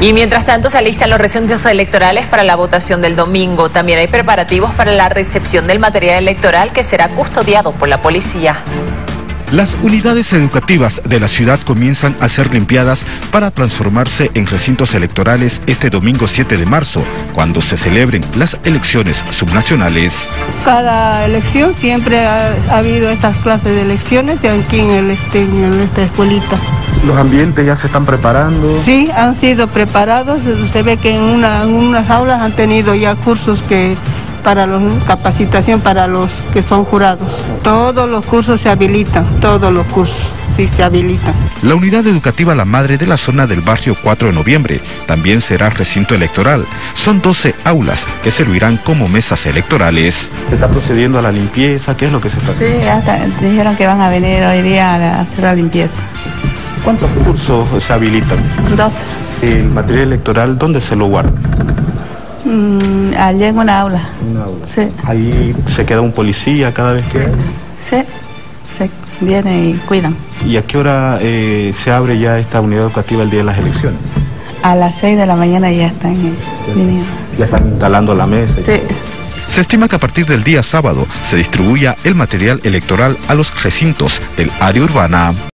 Y mientras tanto se alistan los recintos electorales para la votación del domingo. También hay preparativos para la recepción del material electoral que será custodiado por la policía. Las unidades educativas de la ciudad comienzan a ser limpiadas para transformarse en recintos electorales este domingo 7 de marzo, cuando se celebren las elecciones subnacionales. Cada elección siempre ha, habido estas clases de elecciones aquí en, el, este, en esta escuelita. ¿Los ambientes ya se están preparando? Sí, han sido preparados. Se ve que en, una, en unas aulas han tenido ya cursos que para la capacitación para los que son jurados. Todos los cursos se habilitan, todos los cursos. Sí, se habilitan. La unidad educativa La Madre de la zona del barrio 4 de noviembre también será recinto electoral. Son 12 aulas que servirán como mesas electorales. ¿Se está procediendo a la limpieza? ¿Qué es lo que se está haciendo? Sí, hasta dijeron que van a venir hoy día a hacer la limpieza. ¿Cuántos cursos se habilitan? 12. ¿El material electoral dónde se lo guarda? Mm, allá en una aula. Una aula. Sí. Ahí se queda un policía cada vez que... Sí, se viene y cuidan. ¿Y a qué hora eh, se abre ya esta unidad educativa el día de las elecciones? A las 6 de la mañana ya están viniendo. Ya están instalando la mesa. Sí. Se estima que a partir del día sábado se distribuya el material electoral a los recintos del área urbana.